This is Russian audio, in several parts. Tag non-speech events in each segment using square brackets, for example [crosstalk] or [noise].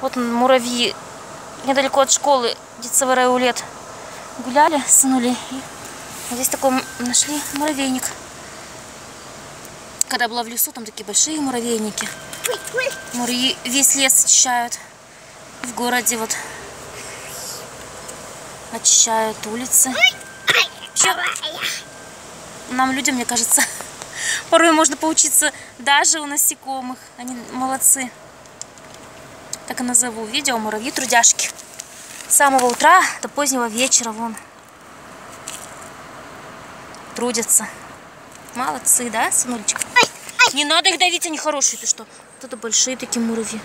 Вот муравьи недалеко от школы детсовый райулет гуляли, сынули. Здесь такой нашли муравейник. Когда была в лесу, там такие большие муравейники. Муравьи весь лес очищают. В городе вот очищают улицы. Вообще, нам, людям, мне кажется, [laughs] порой можно поучиться даже у насекомых. Они молодцы. Так и назову. Видео муравьи трудяшки. С самого утра до позднего вечера вон трудятся. Молодцы, да, сынулечка? Не надо их давить, они хорошие. Ты что? Вот это большие такие муравьи.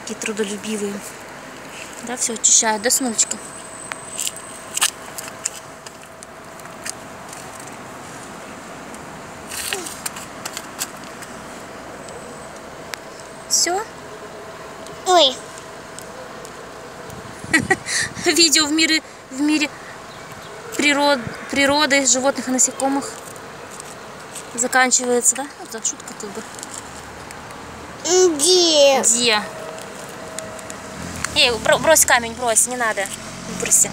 Такие трудолюбивые. Да, все очищают, да, сынулечка? Все? Ой, [laughs] Видео в мире, в мире природ, природы, животных и насекомых заканчивается, да? Это шутка как бы. где? Где? Эй, бро- брось камень, брось, не надо. Выброси.